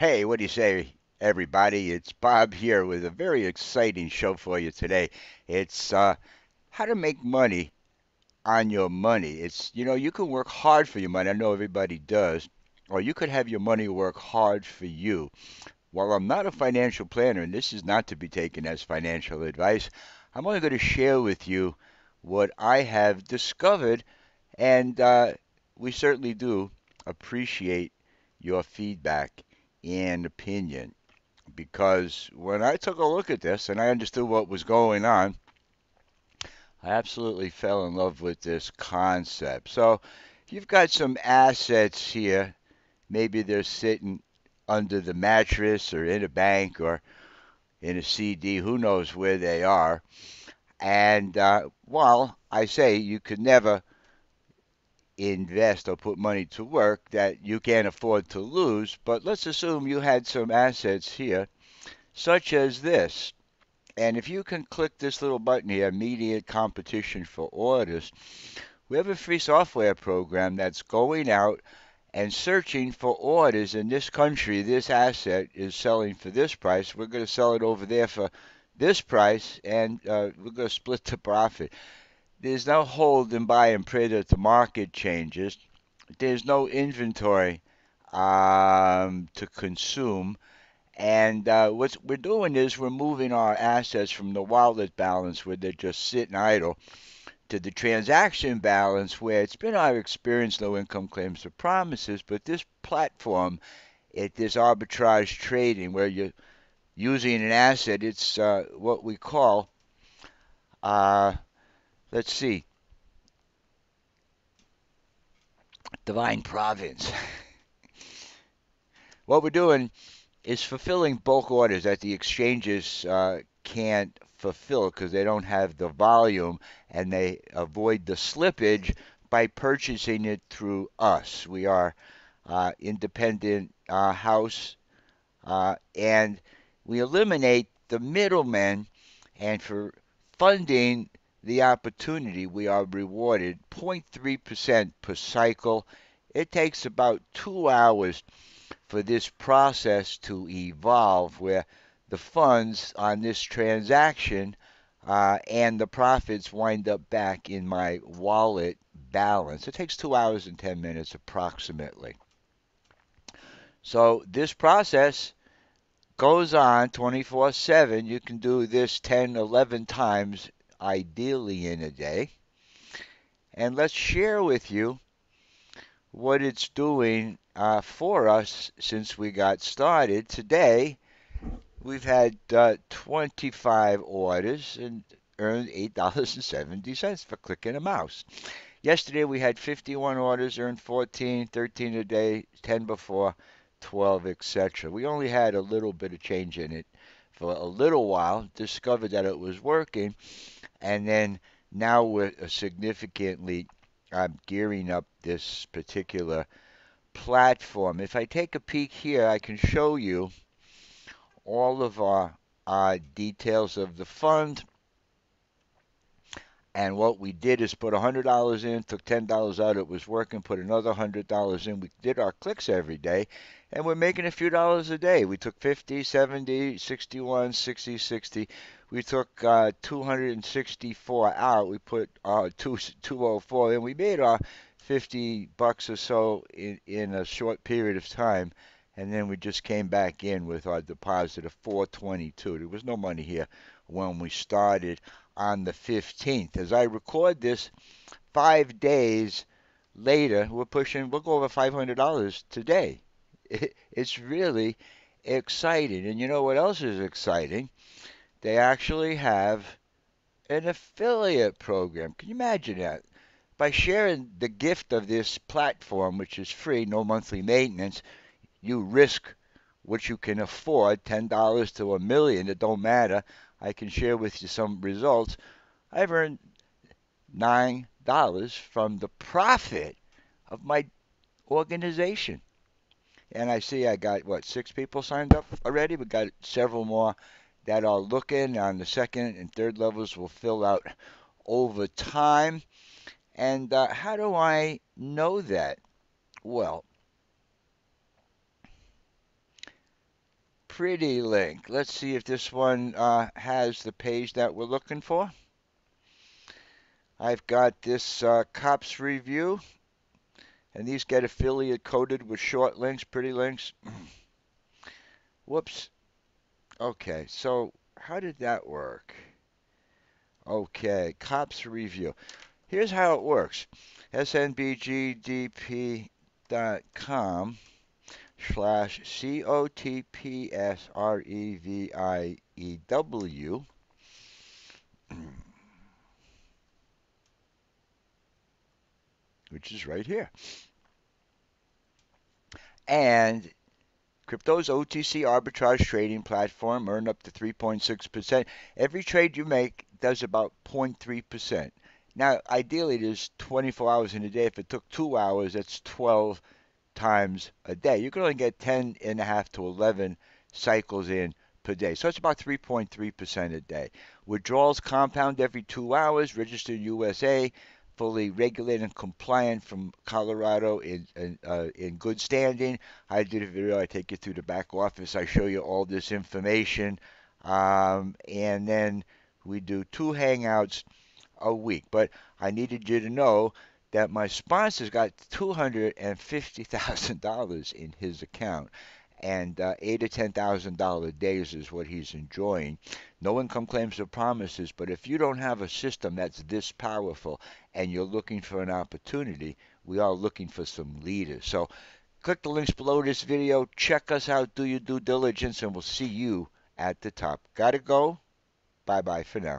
Hey, what do you say, everybody? It's Bob here with a very exciting show for you today. It's uh, how to make money on your money. It's, you know, you can work hard for your money. I know everybody does. Or you could have your money work hard for you. While I'm not a financial planner, and this is not to be taken as financial advice, I'm only going to share with you what I have discovered, and uh, we certainly do appreciate your feedback and opinion. Because when I took a look at this and I understood what was going on, I absolutely fell in love with this concept. So, you've got some assets here, maybe they're sitting under the mattress or in a bank or in a CD, who knows where they are. And uh, well, I say you could never invest or put money to work that you can't afford to lose. But let's assume you had some assets here, such as this. And if you can click this little button here, immediate competition for orders, we have a free software program that's going out and searching for orders in this country. This asset is selling for this price. We're going to sell it over there for this price, and uh, we're going to split the profit. There's no hold and buy and pray that the market changes. There's no inventory um, to consume. And uh, what we're doing is we're moving our assets from the wallet balance where they're just sitting idle to the transaction balance where it's been our experience low income claims or promises, but this platform, it this arbitrage trading where you're using an asset, it's uh, what we call uh, let's see. Divine province. what we're doing is fulfilling bulk orders that the exchanges uh, can't fulfill because they don't have the volume and they avoid the slippage by purchasing it through us. We are uh, independent uh, house uh, and we eliminate the middlemen and for funding the opportunity, we are rewarded 0.3% per cycle. It takes about two hours for this process to evolve where the funds on this transaction uh, and the profits wind up back in my wallet balance. It takes two hours and 10 minutes approximately. So this process goes on 24 7. You can do this 10, 11 times ideally in a day. And let's share with you what it's doing uh, for us since we got started. Today, we've had uh, 25 orders and earned $8.70 for clicking a mouse. Yesterday, we had 51 orders, earned 14, 13 a day, 10 before, 12, etc. We only had a little bit of change in it for a little while, discovered that it was working, and then now we're uh, significantly I'm gearing up this particular platform. If I take a peek here, I can show you all of our, our details of the fund. And what we did is put $100 in, took $10 out, it was working, put another $100 in. We did our clicks every day, and we're making a few dollars a day. We took 50, 70, 61, 60, 60 we took uh, 264 out. We put uh, two, 204 and we made our 50 bucks or so in, in a short period of time. And then we just came back in with our deposit of 422. There was no money here when we started on the 15th. As I record this, five days later, we're pushing, we'll go over $500 today. It, it's really exciting. And you know what else is exciting? they actually have an affiliate program. Can you imagine that? By sharing the gift of this platform, which is free, no monthly maintenance, you risk what you can afford $10 to a million. It don't matter. I can share with you some results. I've earned $9 from the profit of my organization. And I see I got, what, six people signed up already? We got several more that are looking on the second and third levels will fill out over time. And uh, how do I know that? Well, pretty link. Let's see if this one uh, has the page that we're looking for. I've got this uh, COTPS review, and these get affiliate coded with short links, pretty links. Whoops. Okay, so how did that work? Okay, COTPS review. Here's how it works. snbgdp.com slash C-O-T-P-S-R-E-V-I-E-W which is right here. And Crypto's OTC arbitrage trading platform earn up to 3.6%. Every trade you make does about 0.3%. Now, ideally, it is 24 hours in a day. If it took two hours, that's 12 times a day. You can only get 10 and a half to 11 cycles in per day. So it's about 3.3% a day. Withdrawals compound every two hours, registered USA, fully regulated and compliant from Colorado in in, uh, in good standing. I did a video. I take you through the back office. I show you all this information, um, and then we do two hangouts a week. But I needed you to know that my sponsor's got two hundred and fifty thousand dollars in his account and uh, eight to ten thousand dollar days is what he's enjoying. No income claims or promises, but if you don't have a system that's this powerful and you're looking for an opportunity, we are looking for some leaders. So click the links below this video, check us out, do your due diligence, and we'll see you at the top. Gotta go. Bye bye for now.